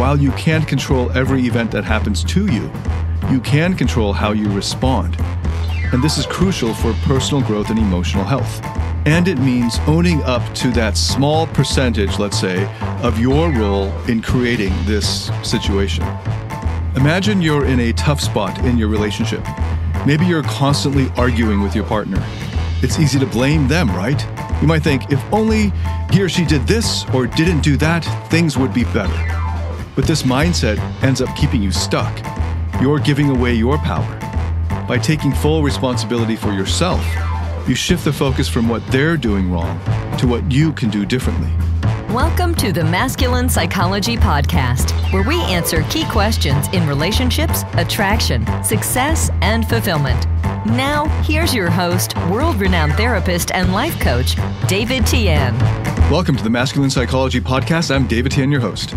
while you can't control every event that happens to you, you can control how you respond. And this is crucial for personal growth and emotional health. And it means owning up to that small percentage, let's say, of your role in creating this situation. Imagine you're in a tough spot in your relationship. Maybe you're constantly arguing with your partner. It's easy to blame them, right? You might think, if only he or she did this or didn't do that, things would be better. But this mindset ends up keeping you stuck. You're giving away your power. By taking full responsibility for yourself, you shift the focus from what they're doing wrong to what you can do differently. Welcome to the Masculine Psychology Podcast, where we answer key questions in relationships, attraction, success, and fulfillment. Now, here's your host, world renowned therapist and life coach, David Tian. Welcome to the Masculine Psychology Podcast. I'm David Tian, your host.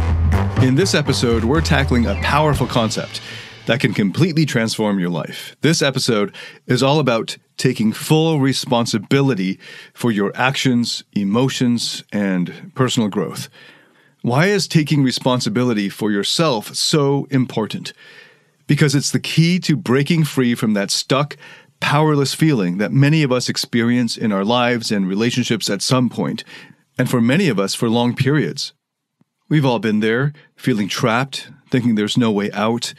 In this episode, we're tackling a powerful concept that can completely transform your life. This episode is all about taking full responsibility for your actions, emotions, and personal growth. Why is taking responsibility for yourself so important? because it's the key to breaking free from that stuck, powerless feeling that many of us experience in our lives and relationships at some point, and for many of us for long periods. We've all been there, feeling trapped, thinking there's no way out.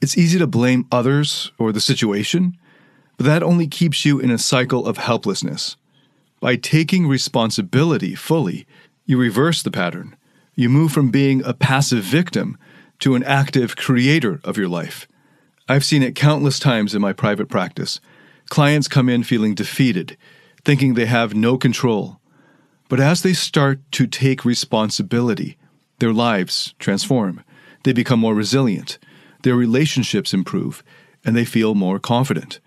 It's easy to blame others or the situation, but that only keeps you in a cycle of helplessness. By taking responsibility fully, you reverse the pattern. You move from being a passive victim to an active creator of your life. I've seen it countless times in my private practice. Clients come in feeling defeated, thinking they have no control. But as they start to take responsibility, their lives transform. They become more resilient, their relationships improve, and they feel more confident.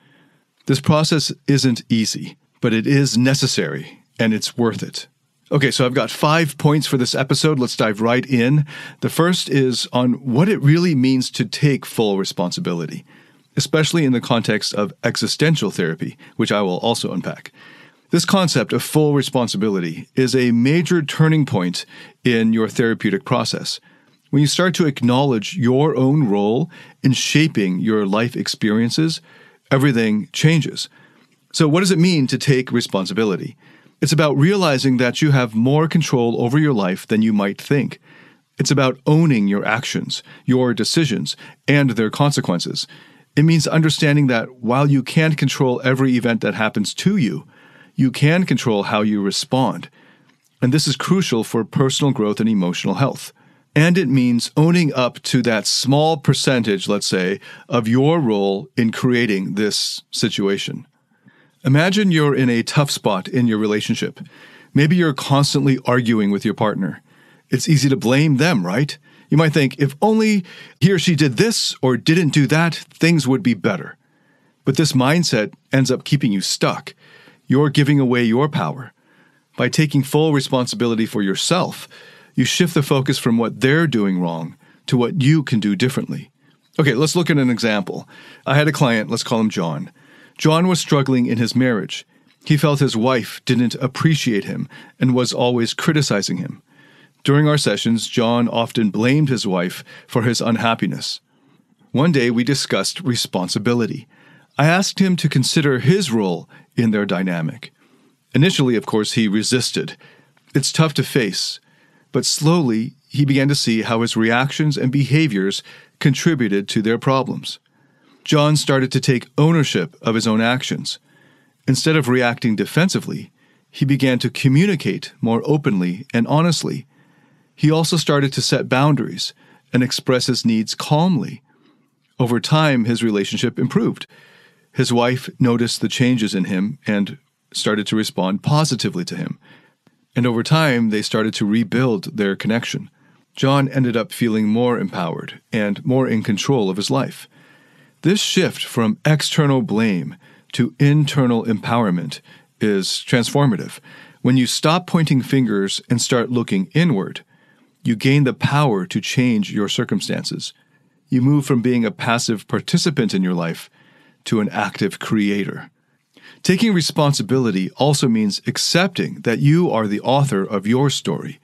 This process isn't easy, but it is necessary and it's worth it. Okay, so I've got five points for this episode. Let's dive right in. The first is on what it really means to take full responsibility, especially in the context of existential therapy, which I will also unpack. This concept of full responsibility is a major turning point in your therapeutic process. When you start to acknowledge your own role in shaping your life experiences, everything changes. So, what does it mean to take responsibility? It's about realizing that you have more control over your life than you might think. It's about owning your actions, your decisions, and their consequences. It means understanding that while you can't control every event that happens to you, you can control how you respond. And this is crucial for personal growth and emotional health. And it means owning up to that small percentage, let's say, of your role in creating this situation. Imagine you're in a tough spot in your relationship. Maybe you're constantly arguing with your partner. It's easy to blame them, right? You might think, if only he or she did this or didn't do that, things would be better. But this mindset ends up keeping you stuck. You're giving away your power. By taking full responsibility for yourself, you shift the focus from what they're doing wrong to what you can do differently. Okay, let's look at an example. I had a client, let's call him John. John was struggling in his marriage. He felt his wife didn't appreciate him and was always criticizing him. During our sessions, John often blamed his wife for his unhappiness. One day we discussed responsibility. I asked him to consider his role in their dynamic. Initially, of course, he resisted. It's tough to face, but slowly he began to see how his reactions and behaviors contributed to their problems. John started to take ownership of his own actions. Instead of reacting defensively, he began to communicate more openly and honestly. He also started to set boundaries and express his needs calmly. Over time, his relationship improved. His wife noticed the changes in him and started to respond positively to him. And over time, they started to rebuild their connection. John ended up feeling more empowered and more in control of his life. This shift from external blame to internal empowerment is transformative. When you stop pointing fingers and start looking inward, you gain the power to change your circumstances. You move from being a passive participant in your life to an active creator. Taking responsibility also means accepting that you are the author of your story.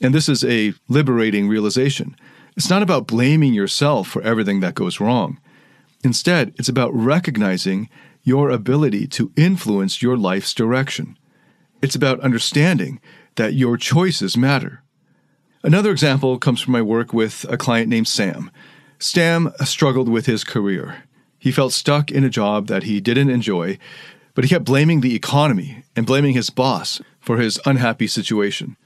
And this is a liberating realization. It's not about blaming yourself for everything that goes wrong. Instead, it's about recognizing your ability to influence your life's direction. It's about understanding that your choices matter. Another example comes from my work with a client named Sam. Sam struggled with his career. He felt stuck in a job that he didn't enjoy, but he kept blaming the economy and blaming his boss for his unhappy situation.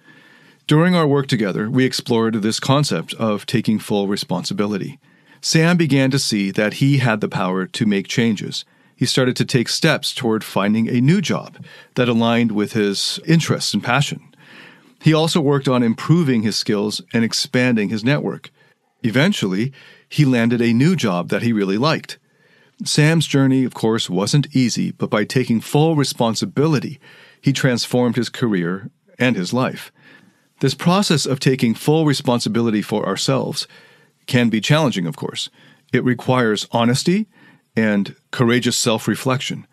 During our work together, we explored this concept of taking full responsibility. Sam began to see that he had the power to make changes. He started to take steps toward finding a new job that aligned with his interests and passion. He also worked on improving his skills and expanding his network. Eventually, he landed a new job that he really liked. Sam's journey, of course, wasn't easy, but by taking full responsibility, he transformed his career and his life. This process of taking full responsibility for ourselves can be challenging, of course. It requires honesty and courageous self reflection.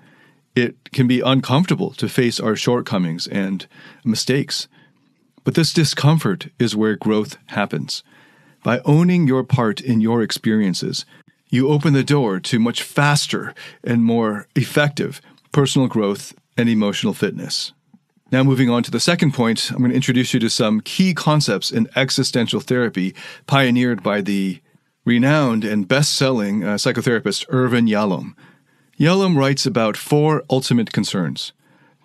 It can be uncomfortable to face our shortcomings and mistakes. But this discomfort is where growth happens. By owning your part in your experiences, you open the door to much faster and more effective personal growth and emotional fitness. Now, moving on to the second point, I'm going to introduce you to some key concepts in existential therapy pioneered by the renowned and best selling uh, psychotherapist Irvin Yalom. Yalom writes about four ultimate concerns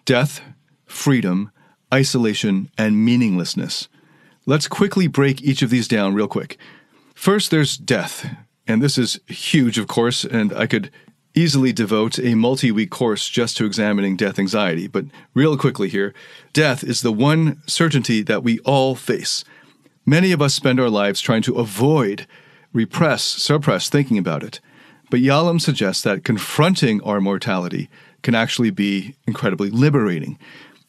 death, freedom, isolation, and meaninglessness. Let's quickly break each of these down real quick. First, there's death. And this is huge, of course, and I could easily devote a multi week course just to examining death anxiety. But real quickly here death is the one certainty that we all face. Many of us spend our lives trying to avoid, repress, suppress thinking about it. But Yalom suggests that confronting our mortality can actually be incredibly liberating.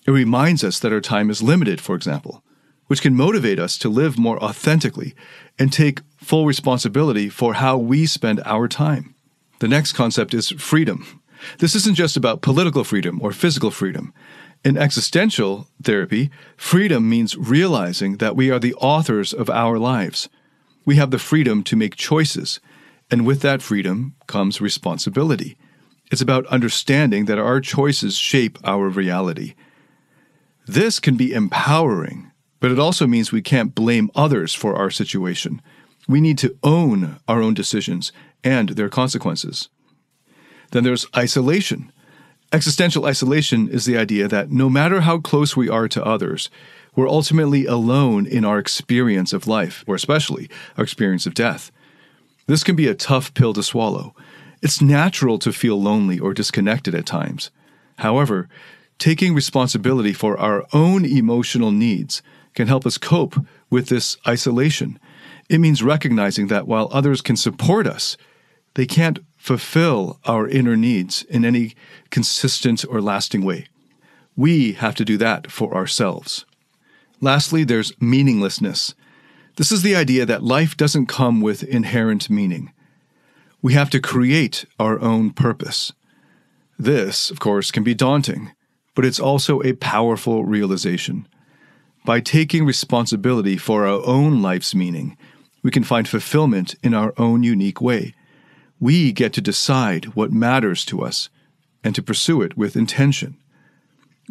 It reminds us that our time is limited, for example, which can motivate us to live more authentically and take full responsibility for how we spend our time. The next concept is freedom. This isn't just about political freedom or physical freedom. In existential therapy, freedom means realizing that we are the authors of our lives. We have the freedom to make choices, and with that freedom comes responsibility. It's about understanding that our choices shape our reality. This can be empowering, but it also means we can't blame others for our situation. We need to own our own decisions and their consequences. Then there's isolation. Existential isolation is the idea that no matter how close we are to others, we're ultimately alone in our experience of life, or especially our experience of death. This can be a tough pill to swallow. It's natural to feel lonely or disconnected at times. However, taking responsibility for our own emotional needs can help us cope with this isolation. It means recognizing that while others can support us, they can't fulfill our inner needs in any consistent or lasting way. We have to do that for ourselves. Lastly, there's meaninglessness. This is the idea that life doesn't come with inherent meaning. We have to create our own purpose. This, of course, can be daunting, but it's also a powerful realization. By taking responsibility for our own life's meaning, we can find fulfillment in our own unique way. We get to decide what matters to us and to pursue it with intention.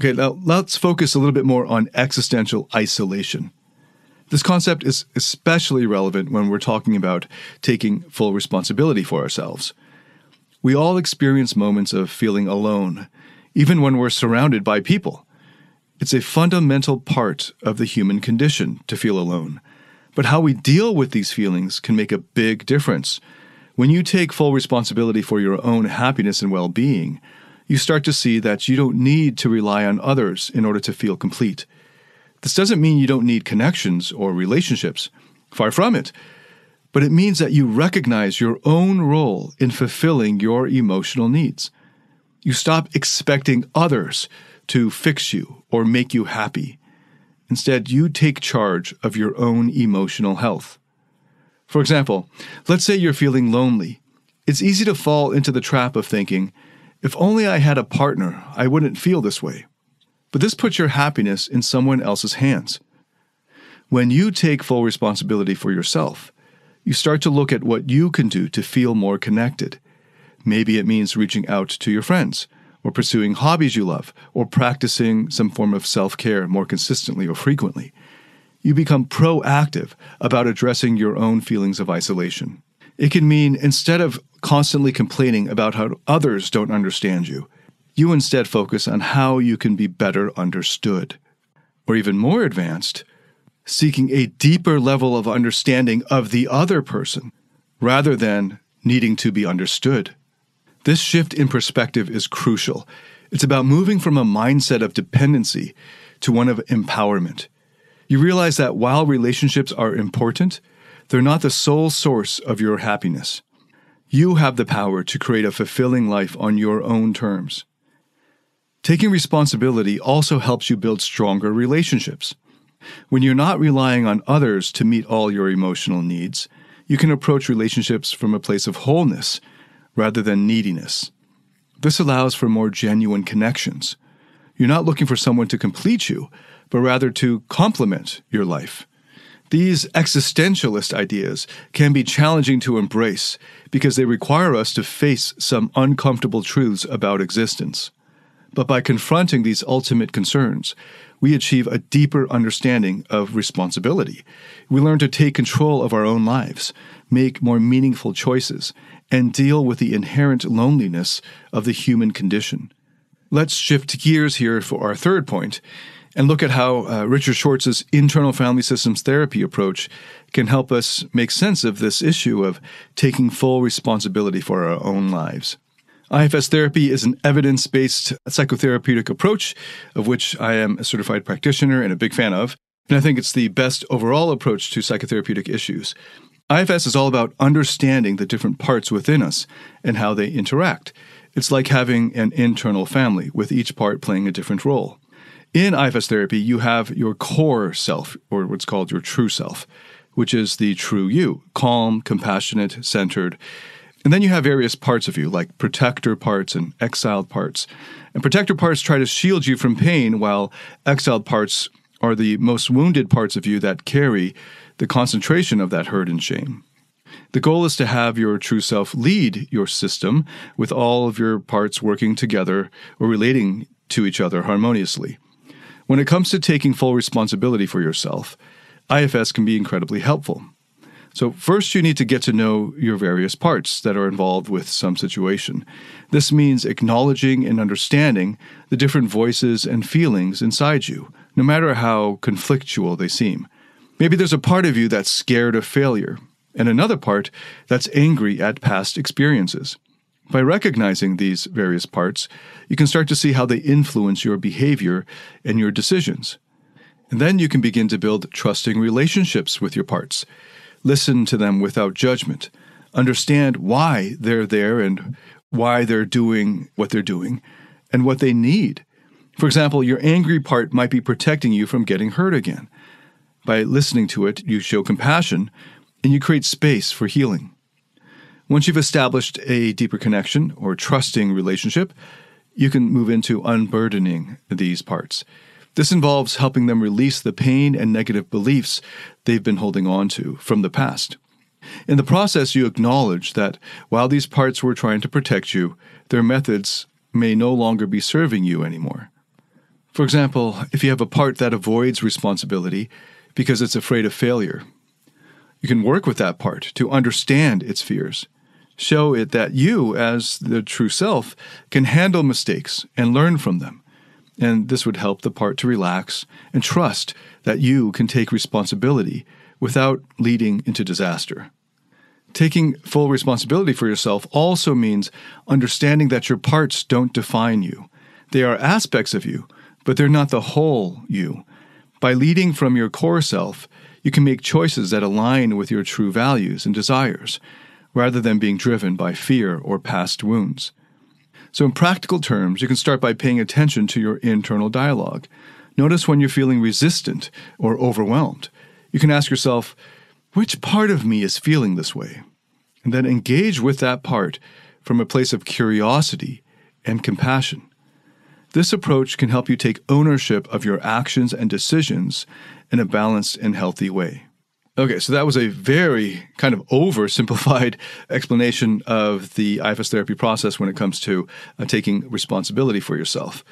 Okay, now let's focus a little bit more on existential isolation. This concept is especially relevant when we're talking about taking full responsibility for ourselves. We all experience moments of feeling alone, even when we're surrounded by people. It's a fundamental part of the human condition to feel alone. But how we deal with these feelings can make a big difference when you take full responsibility for your own happiness and well being, you start to see that you don't need to rely on others in order to feel complete. This doesn't mean you don't need connections or relationships, far from it, but it means that you recognize your own role in fulfilling your emotional needs. You stop expecting others to fix you or make you happy. Instead, you take charge of your own emotional health. For example, let's say you're feeling lonely. It's easy to fall into the trap of thinking, if only I had a partner, I wouldn't feel this way. But this puts your happiness in someone else's hands. When you take full responsibility for yourself, you start to look at what you can do to feel more connected. Maybe it means reaching out to your friends, or pursuing hobbies you love, or practicing some form of self care more consistently or frequently. You become proactive about addressing your own feelings of isolation. It can mean instead of constantly complaining about how others don't understand you, you instead focus on how you can be better understood. Or even more advanced, seeking a deeper level of understanding of the other person rather than needing to be understood. This shift in perspective is crucial. It's about moving from a mindset of dependency to one of empowerment. You realize that while relationships are important, they're not the sole source of your happiness. You have the power to create a fulfilling life on your own terms. Taking responsibility also helps you build stronger relationships. When you're not relying on others to meet all your emotional needs, you can approach relationships from a place of wholeness rather than neediness. This allows for more genuine connections. You're not looking for someone to complete you, but rather to complement your life. These existentialist ideas can be challenging to embrace because they require us to face some uncomfortable truths about existence. But by confronting these ultimate concerns, we achieve a deeper understanding of responsibility. We learn to take control of our own lives, make more meaningful choices, and deal with the inherent loneliness of the human condition. Let's shift gears here for our third point and look at how uh, Richard Schwartz's internal family systems therapy approach can help us make sense of this issue of taking full responsibility for our own lives. IFS therapy is an evidence based psychotherapeutic approach, of which I am a certified practitioner and a big fan of. And I think it's the best overall approach to psychotherapeutic issues. IFS is all about understanding the different parts within us and how they interact. It's like having an internal family, with each part playing a different role. In IFS therapy, you have your core self, or what's called your true self, which is the true you calm, compassionate, centered. And then you have various parts of you, like protector parts and exiled parts. And protector parts try to shield you from pain, while exiled parts are the most wounded parts of you that carry the concentration of that hurt and shame. The goal is to have your true self lead your system with all of your parts working together or relating to each other harmoniously. When it comes to taking full responsibility for yourself, IFS can be incredibly helpful. So, first, you need to get to know your various parts that are involved with some situation. This means acknowledging and understanding the different voices and feelings inside you, no matter how conflictual they seem. Maybe there's a part of you that's scared of failure, and another part that's angry at past experiences. By recognizing these various parts, you can start to see how they influence your behavior and your decisions. And then you can begin to build trusting relationships with your parts listen to them without judgment, understand why they're there and why they're doing what they're doing and what they need. For example, your angry part might be protecting you from getting hurt again. By listening to it, you show compassion and you create space for healing. Once you've established a deeper connection or trusting relationship, you can move into unburdening these parts. This involves helping them release the pain and negative beliefs they've been holding on to from the past. In the process, you acknowledge that while these parts were trying to protect you, their methods may no longer be serving you anymore. For example, if you have a part that avoids responsibility because it's afraid of failure, you can work with that part to understand its fears. Show it that you, as the true self, can handle mistakes and learn from them and this would help the part to relax and trust that you can take responsibility without leading into disaster. Taking full responsibility for yourself also means understanding that your parts don't define you. They are aspects of you, but they're not the whole you. By leading from your core self, you can make choices that align with your true values and desires, rather than being driven by fear or past wounds. So, in practical terms, you can start by paying attention to your internal dialogue. Notice when you're feeling resistant or overwhelmed. You can ask yourself, which part of me is feeling this way? And then engage with that part from a place of curiosity and compassion. This approach can help you take ownership of your actions and decisions in a balanced and healthy way. Okay, so that was a very kind of oversimplified explanation of the IFS therapy process when it comes to uh, taking responsibility for yourself.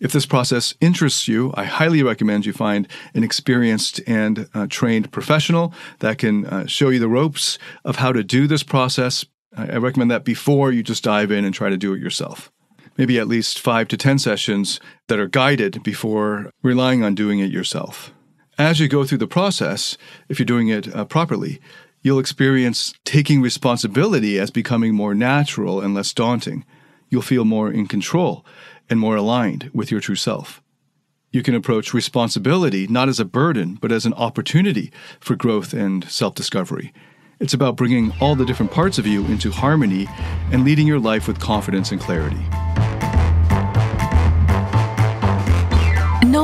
If this process interests you, I highly recommend you find an experienced and uh, trained professional that can uh, show you the ropes of how to do this process. I, I recommend that before you just dive in and try to do it yourself. Maybe at least five to 10 sessions that are guided before relying on doing it yourself. As you go through the process, if you're doing it uh, properly, you'll experience taking responsibility as becoming more natural and less daunting. You'll feel more in control and more aligned with your true self. You can approach responsibility not as a burden, but as an opportunity for growth and self discovery. It's about bringing all the different parts of you into harmony and leading your life with confidence and clarity.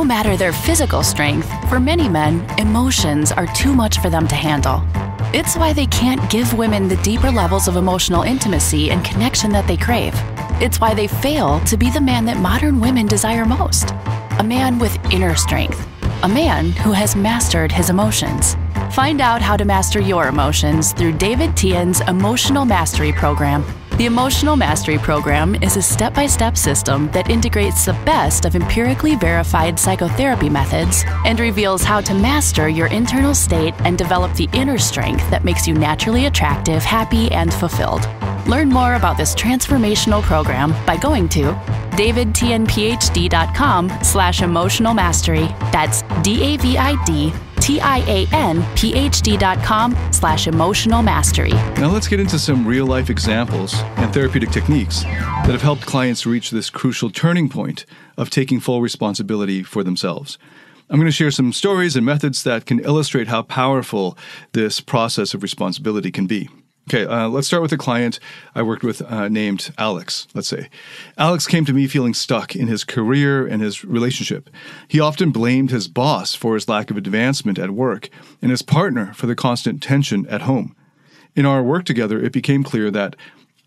No matter their physical strength, for many men, emotions are too much for them to handle. It's why they can't give women the deeper levels of emotional intimacy and connection that they crave. It's why they fail to be the man that modern women desire most a man with inner strength, a man who has mastered his emotions. Find out how to master your emotions through David Tian's Emotional Mastery Program. The Emotional Mastery Program is a step by step system that integrates the best of empirically verified psychotherapy methods and reveals how to master your internal state and develop the inner strength that makes you naturally attractive, happy, and fulfilled. Learn more about this transformational program by going to davidtianphd.com slash emotional mastery. That's D-A-V-I-D T-I-A-N-P-H-D dot com slash emotional mastery. Now let's get into some real life examples and therapeutic techniques that have helped clients reach this crucial turning point of taking full responsibility for themselves. I'm going to share some stories and methods that can illustrate how powerful this process of responsibility can be. Okay, uh, let's start with a client I worked with uh, named Alex, let's say. Alex came to me feeling stuck in his career and his relationship. He often blamed his boss for his lack of advancement at work and his partner for the constant tension at home. In our work together, it became clear that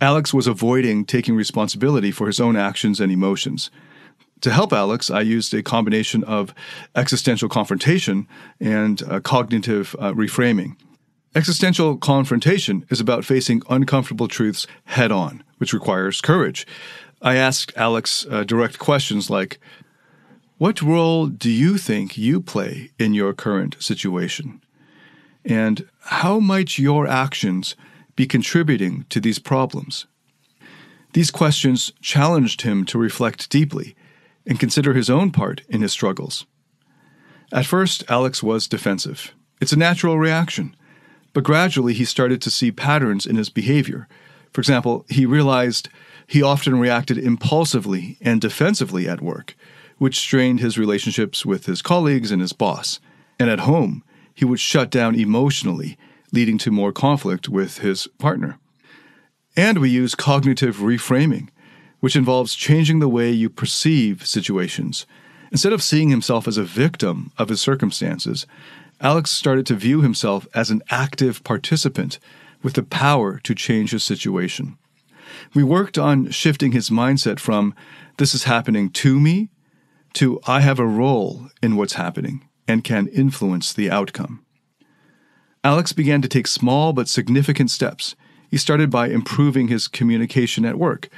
Alex was avoiding taking responsibility for his own actions and emotions. To help Alex, I used a combination of existential confrontation and uh, cognitive uh, reframing. Existential confrontation is about facing uncomfortable truths head on, which requires courage. I asked Alex uh, direct questions like What role do you think you play in your current situation? And how might your actions be contributing to these problems? These questions challenged him to reflect deeply and consider his own part in his struggles. At first, Alex was defensive. It's a natural reaction. But gradually, he started to see patterns in his behavior. For example, he realized he often reacted impulsively and defensively at work, which strained his relationships with his colleagues and his boss. And at home, he would shut down emotionally, leading to more conflict with his partner. And we use cognitive reframing, which involves changing the way you perceive situations. Instead of seeing himself as a victim of his circumstances, Alex started to view himself as an active participant with the power to change his situation. We worked on shifting his mindset from, this is happening to me, to, I have a role in what's happening and can influence the outcome. Alex began to take small but significant steps. He started by improving his communication at work,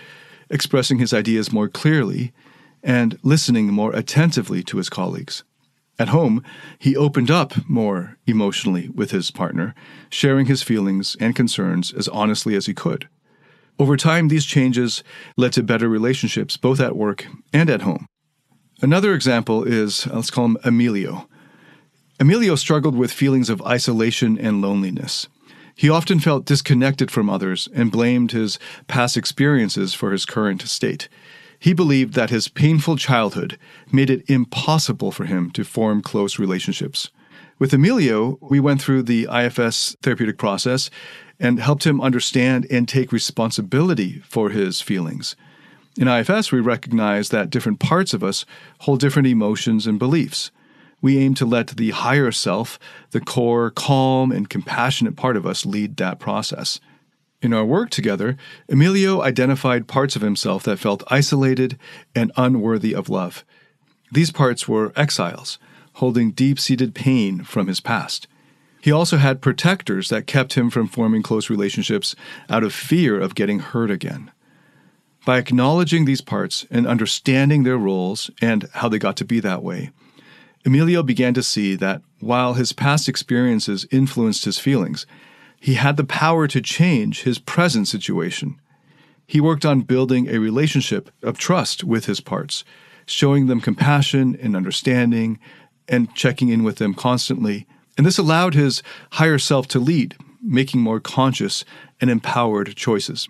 expressing his ideas more clearly, and listening more attentively to his colleagues. At home, he opened up more emotionally with his partner, sharing his feelings and concerns as honestly as he could. Over time, these changes led to better relationships both at work and at home. Another example is, let's call him Emilio. Emilio struggled with feelings of isolation and loneliness. He often felt disconnected from others and blamed his past experiences for his current state. He believed that his painful childhood made it impossible for him to form close relationships. With Emilio, we went through the IFS therapeutic process and helped him understand and take responsibility for his feelings. In IFS, we recognize that different parts of us hold different emotions and beliefs. We aim to let the higher self, the core, calm, and compassionate part of us, lead that process. In our work together, Emilio identified parts of himself that felt isolated and unworthy of love. These parts were exiles, holding deep seated pain from his past. He also had protectors that kept him from forming close relationships out of fear of getting hurt again. By acknowledging these parts and understanding their roles and how they got to be that way, Emilio began to see that while his past experiences influenced his feelings, he had the power to change his present situation. He worked on building a relationship of trust with his parts, showing them compassion and understanding, and checking in with them constantly. And this allowed his higher self to lead, making more conscious and empowered choices.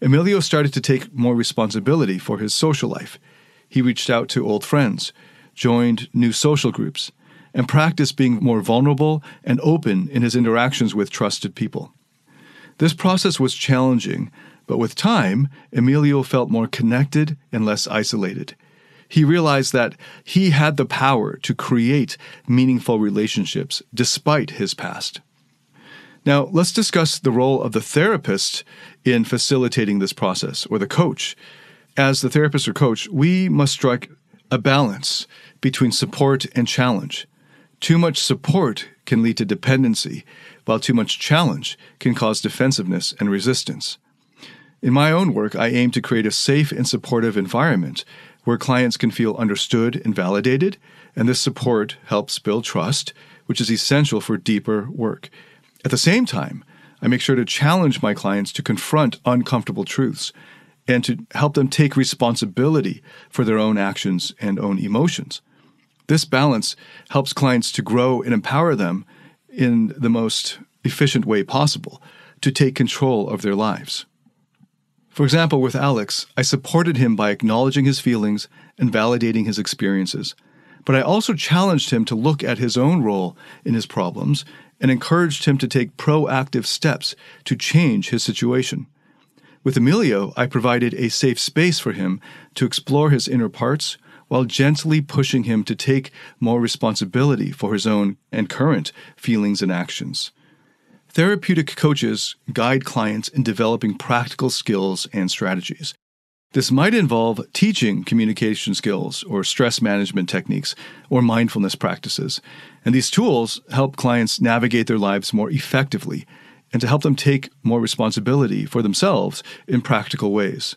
Emilio started to take more responsibility for his social life. He reached out to old friends, joined new social groups, and practice being more vulnerable and open in his interactions with trusted people. This process was challenging, but with time, Emilio felt more connected and less isolated. He realized that he had the power to create meaningful relationships despite his past. Now, let's discuss the role of the therapist in facilitating this process, or the coach. As the therapist or coach, we must strike a balance between support and challenge. Too much support can lead to dependency, while too much challenge can cause defensiveness and resistance. In my own work, I aim to create a safe and supportive environment where clients can feel understood and validated, and this support helps build trust, which is essential for deeper work. At the same time, I make sure to challenge my clients to confront uncomfortable truths and to help them take responsibility for their own actions and own emotions. This balance helps clients to grow and empower them in the most efficient way possible to take control of their lives. For example, with Alex, I supported him by acknowledging his feelings and validating his experiences. But I also challenged him to look at his own role in his problems and encouraged him to take proactive steps to change his situation. With Emilio, I provided a safe space for him to explore his inner parts while gently pushing him to take more responsibility for his own and current feelings and actions. Therapeutic coaches guide clients in developing practical skills and strategies. This might involve teaching communication skills or stress management techniques or mindfulness practices. And these tools help clients navigate their lives more effectively and to help them take more responsibility for themselves in practical ways.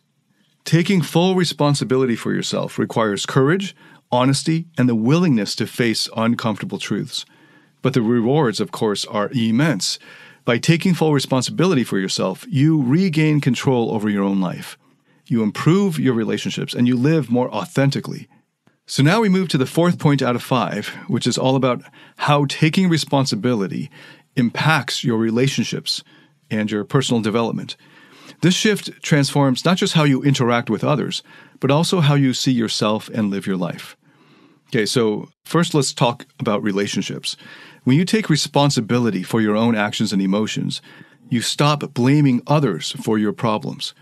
Taking full responsibility for yourself requires courage, honesty, and the willingness to face uncomfortable truths. But the rewards, of course, are immense. By taking full responsibility for yourself, you regain control over your own life you improve your relationships, and you live more authentically. So now we move to the fourth point out of five, which is all about how taking responsibility impacts your relationships and your personal development. This shift transforms not just how you interact with others, but also how you see yourself and live your life. Okay, so first let's talk about relationships. When you take responsibility for your own actions and emotions, you stop blaming others for your problems.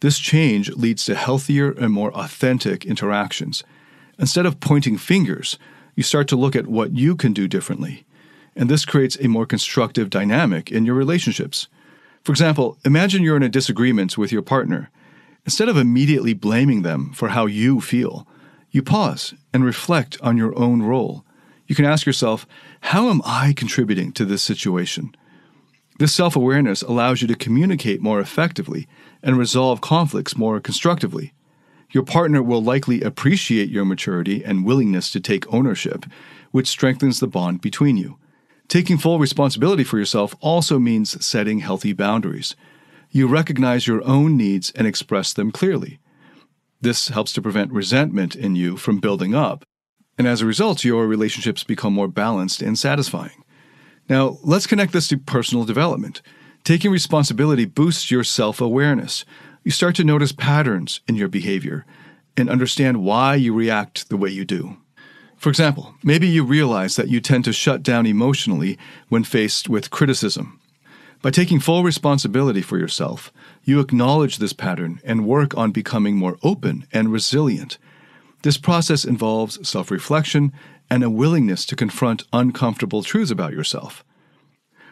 This change leads to healthier and more authentic interactions. Instead of pointing fingers, you start to look at what you can do differently. And this creates a more constructive dynamic in your relationships. For example, imagine you're in a disagreement with your partner. Instead of immediately blaming them for how you feel, you pause and reflect on your own role. You can ask yourself, How am I contributing to this situation? This self awareness allows you to communicate more effectively and resolve conflicts more constructively. Your partner will likely appreciate your maturity and willingness to take ownership, which strengthens the bond between you. Taking full responsibility for yourself also means setting healthy boundaries. You recognize your own needs and express them clearly. This helps to prevent resentment in you from building up, and as a result, your relationships become more balanced and satisfying. Now, let's connect this to personal development. Taking responsibility boosts your self awareness. You start to notice patterns in your behavior and understand why you react the way you do. For example, maybe you realize that you tend to shut down emotionally when faced with criticism. By taking full responsibility for yourself, you acknowledge this pattern and work on becoming more open and resilient. This process involves self reflection and a willingness to confront uncomfortable truths about yourself.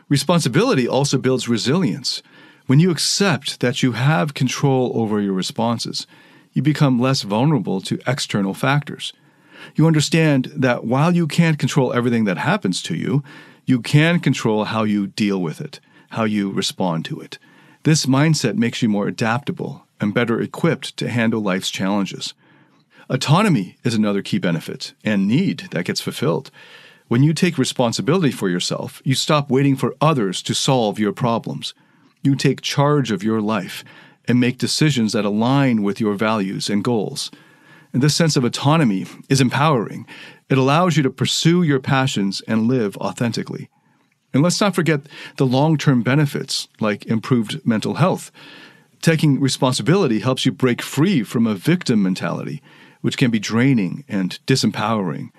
Responsibility also builds resilience. When you accept that you have control over your responses, you become less vulnerable to external factors. You understand that while you can't control everything that happens to you, You can control how you deal with it, how you respond to it. This mindset makes you more adaptable and better equipped to handle life's challenges. Autonomy is another key benefit and need that gets fulfilled. When you take responsibility for yourself, you stop waiting for others to solve your problems. You take charge of your life and make decisions that align with your values and goals. And this sense of autonomy is empowering. It allows you to pursue your passions and live authentically. And let's not forget the long term benefits, like improved mental health. Taking responsibility helps you break free from a victim mentality, which can be draining and disempowering.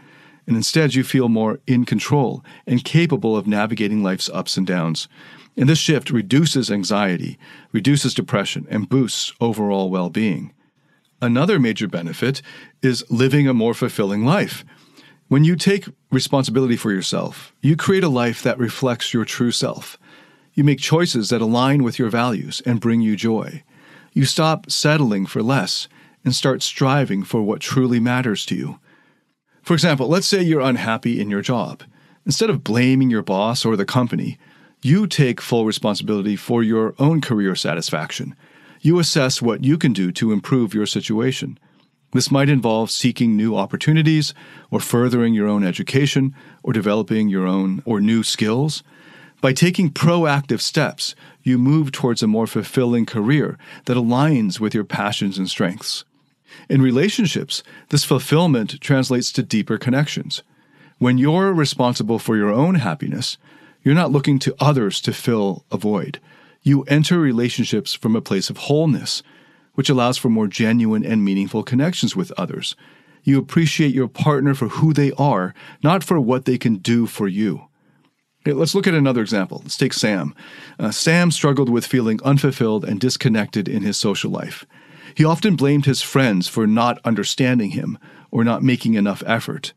And instead, you feel more in control and capable of navigating life's ups and downs. And this shift reduces anxiety, reduces depression, and boosts overall well being. Another major benefit is living a more fulfilling life. When you take responsibility for yourself, you create a life that reflects your true self. You make choices that align with your values and bring you joy. You stop settling for less and start striving for what truly matters to you. For example, let's say you're unhappy in your job. Instead of blaming your boss or the company, you take full responsibility for your own career satisfaction. You assess what you can do to improve your situation. This might involve seeking new opportunities, or furthering your own education, or developing your own or new skills. By taking proactive steps, you move towards a more fulfilling career that aligns with your passions and strengths. In relationships, this fulfillment translates to deeper connections. When you're responsible for your own happiness, you're not looking to others to fill a void. You enter relationships from a place of wholeness, which allows for more genuine and meaningful connections with others. You appreciate your partner for who they are, not for what they can do for you. Let's look at another example. Let's take Sam. Uh, Sam struggled with feeling unfulfilled and disconnected in his social life. He often blamed his friends for not understanding him or not making enough effort.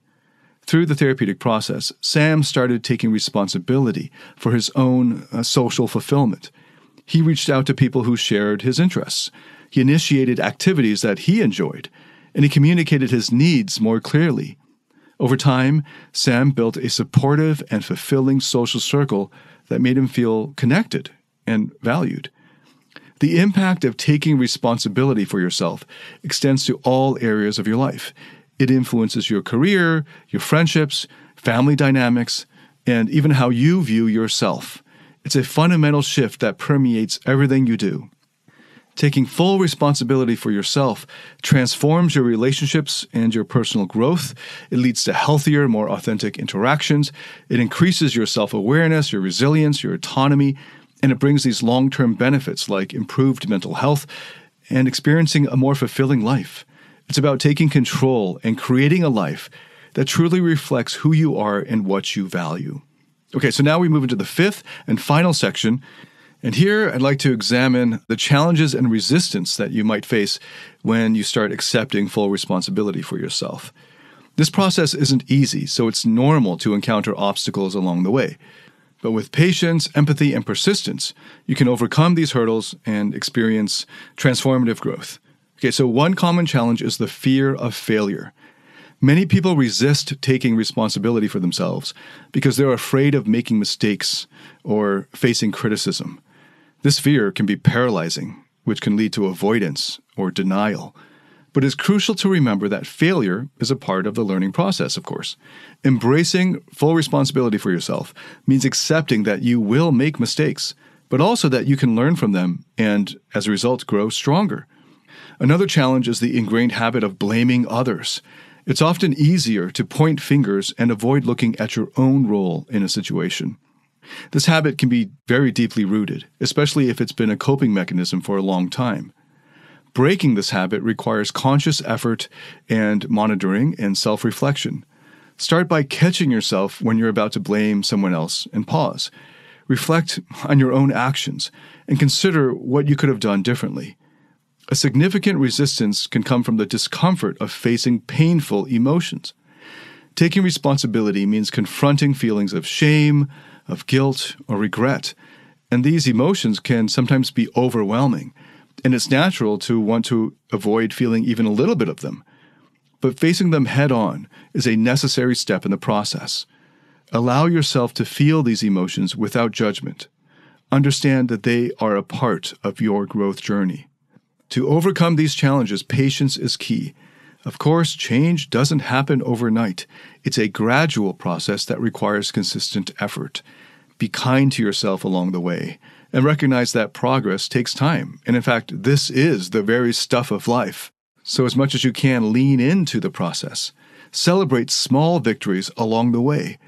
Through the therapeutic process, Sam started taking responsibility for his own uh, social fulfillment. He reached out to people who shared his interests. He initiated activities that he enjoyed, and he communicated his needs more clearly. Over time, Sam built a supportive and fulfilling social circle that made him feel connected and valued. The impact of taking responsibility for yourself extends to all areas of your life. It influences your career, your friendships, family dynamics, and even how you view yourself. It's a fundamental shift that permeates everything you do. Taking full responsibility for yourself transforms your relationships and your personal growth. It leads to healthier, more authentic interactions. It increases your self awareness, your resilience, your autonomy, and it brings these long term benefits like improved mental health and experiencing a more fulfilling life. It's about taking control and creating a life that truly reflects who you are and what you value. Okay, so now we move into the fifth and final section. And here I'd like to examine the challenges and resistance that you might face when you start accepting full responsibility for yourself. This process isn't easy, so it's normal to encounter obstacles along the way. But with patience, empathy, and persistence, you can overcome these hurdles and experience transformative growth. Okay, so one common challenge is the fear of failure. Many people resist taking responsibility for themselves because they're afraid of making mistakes or facing criticism. This fear can be paralyzing, which can lead to avoidance or denial. But it's crucial to remember that failure is a part of the learning process, of course. Embracing full responsibility for yourself means accepting that you will make mistakes, but also that you can learn from them and, as a result, grow stronger. Another challenge is the ingrained habit of blaming others. It's often easier to point fingers and avoid looking at your own role in a situation. This habit can be very deeply rooted, especially if it's been a coping mechanism for a long time. Breaking this habit requires conscious effort and monitoring and self reflection. Start by catching yourself when you're about to blame someone else and pause. Reflect on your own actions and consider what you could have done differently. A significant resistance can come from the discomfort of facing painful emotions. Taking responsibility means confronting feelings of shame, of guilt, or regret, and these emotions can sometimes be overwhelming, and it's natural to want to avoid feeling even a little bit of them. But facing them head on is a necessary step in the process. Allow yourself to feel these emotions without judgment. Understand that they are a part of your growth journey. To overcome these challenges, patience is key. Of course, change doesn't happen overnight. It's a gradual process that requires consistent effort. Be kind to yourself along the way and recognize that progress takes time. And in fact, this is the very stuff of life. So, as much as you can, lean into the process. Celebrate small victories along the way.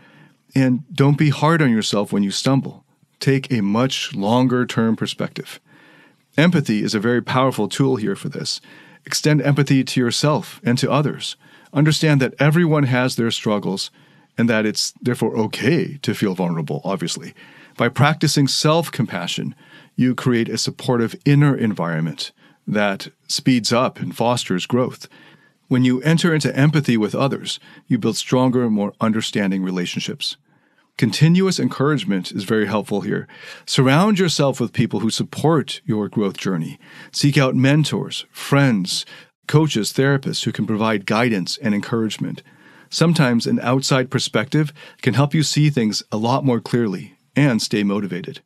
And don't be hard on yourself when you stumble. Take a much longer term perspective. Empathy is a very powerful tool here for this. Extend empathy to yourself and to others. Understand that everyone has their struggles and that it's therefore okay to feel vulnerable, obviously. By practicing self compassion, you create a supportive inner environment that speeds up and fosters growth. When you enter into empathy with others, you build stronger, more understanding relationships. Continuous encouragement is very helpful here. Surround yourself with people who support your growth journey. Seek out mentors, friends, coaches, therapists who can provide guidance and encouragement. Sometimes an outside perspective can help you see things a lot more clearly and stay motivated.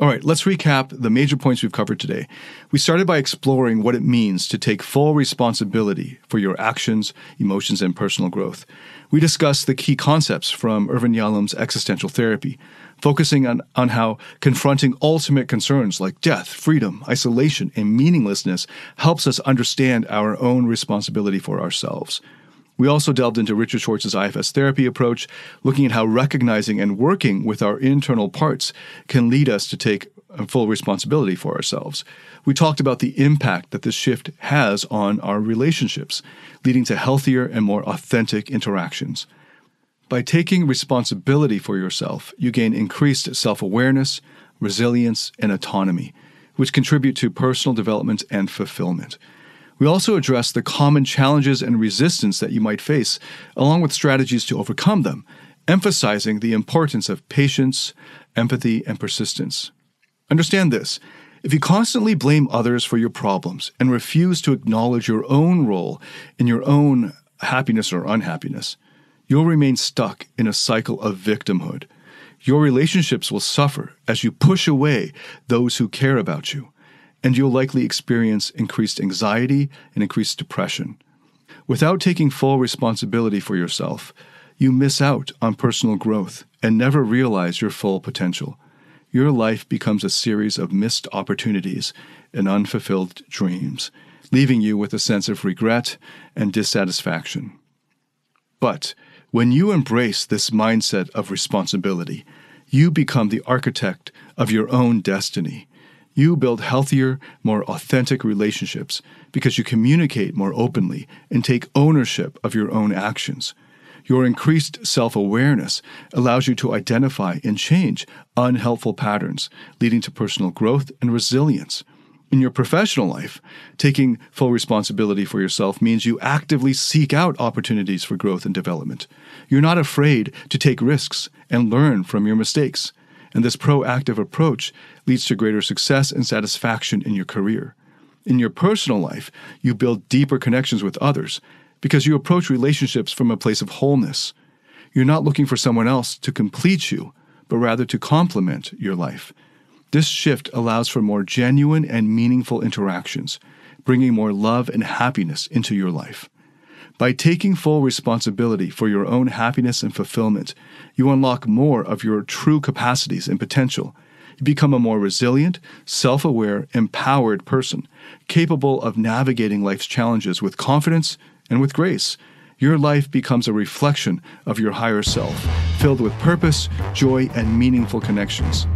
All right, let's recap the major points we've covered today. We started by exploring what it means to take full responsibility for your actions, emotions, and personal growth we discussed the key concepts from Irvin Yalom's existential therapy, focusing on, on how confronting ultimate concerns like death, freedom, isolation, and meaninglessness helps us understand our own responsibility for ourselves. We also delved into Richard Schwartz's IFS therapy approach, looking at how recognizing and working with our internal parts can lead us to take full responsibility for ourselves. We talked about the impact that this shift has on our relationships, leading to healthier and more authentic interactions. By taking responsibility for yourself, you gain increased self awareness, resilience, and autonomy, which contribute to personal development and fulfillment. We also address the common challenges and resistance that you might face, along with strategies to overcome them, emphasizing the importance of patience, empathy, and persistence. Understand this if you constantly blame others for your problems and refuse to acknowledge your own role in your own happiness or unhappiness, you'll remain stuck in a cycle of victimhood. Your relationships will suffer as you push away those who care about you and you'll likely experience increased anxiety and increased depression. Without taking full responsibility for yourself, you miss out on personal growth and never realize your full potential. Your life becomes a series of missed opportunities and unfulfilled dreams, leaving you with a sense of regret and dissatisfaction. But when you embrace this mindset of responsibility, you become the architect of your own destiny you build healthier, more authentic relationships because you communicate more openly and take ownership of your own actions. Your increased self awareness allows you to identify and change unhelpful patterns, leading to personal growth and resilience. In your professional life, taking full responsibility for yourself means you actively seek out opportunities for growth and development. You're not afraid to take risks and learn from your mistakes. And this proactive approach leads to greater success and satisfaction in your career. In your personal life, you build deeper connections with others because you approach relationships from a place of wholeness. You're not looking for someone else to complete you, but rather to complement your life. This shift allows for more genuine and meaningful interactions, bringing more love and happiness into your life. By taking full responsibility for your own happiness and fulfillment, you unlock more of your true capacities and potential. You become a more resilient, self aware, empowered person, capable of navigating life's challenges with confidence and with grace your life becomes a reflection of your higher self, filled with purpose, joy, and meaningful connections.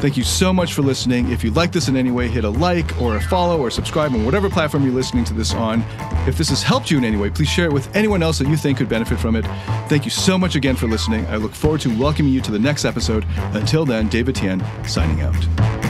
Thank you so much for listening. If you like this in any way, hit a like or a follow or subscribe on whatever platform you're listening to this on. If this has helped you in any way, please share it with anyone else that you think could benefit from it. Thank you so much again for listening. I look forward to welcoming you to the next episode. Until then, David Tian signing out.